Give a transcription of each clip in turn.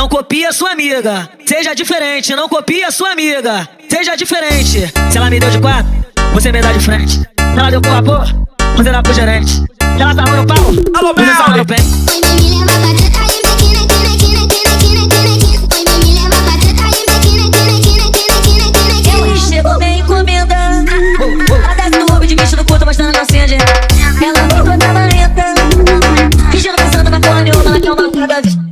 Não copia sua amiga. Seja diferente, não copia sua amiga. Seja diferente. Se ela me deu de quatro, você me dá de frente. Se ela deu porra porra, você dá pro gerente. Se ela tava no pau, Alô, você salva no Mel. pé. Oi, vem me levar pra treta e empina, empina, empina, empina, empina, empina, empina. Oi, vem me levar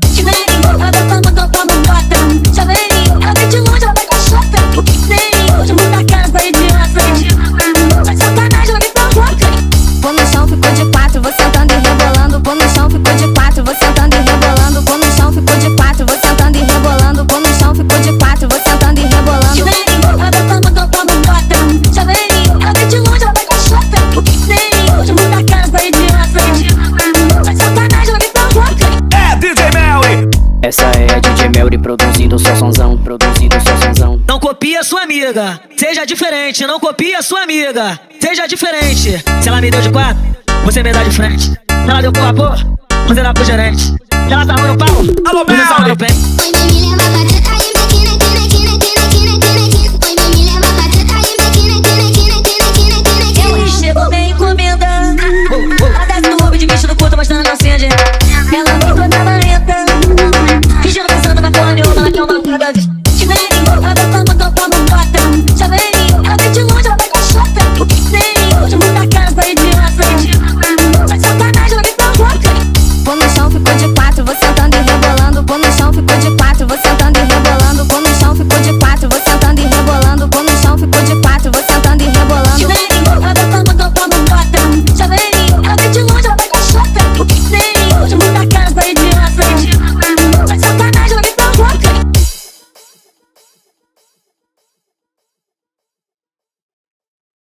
chão, ficou de quatro, vou sentando e rebolando. Pô no chão, ficou de quatro, vou sentando e rebolando. Pô no chão, ficou de quatro, vou sentando e rebolando. vem, ela tá toma, toma, bota. Já vem, ela vem de longe, ela vai com chota. Vem, hoje muda a casa, idiota. Sai sacanagem, ela me provoca. É DJ Melly. Essa é a DJ Melry produzindo só sonzão, produzindo só sonzão. Não copia sua amiga. Seja diferente, não copia sua amiga. Seja diferente. Se ela me deu de quatro, você me dá de frente. Se ela deu porra porra, você dá pro gerente. Se ela tava no pau, Alô, você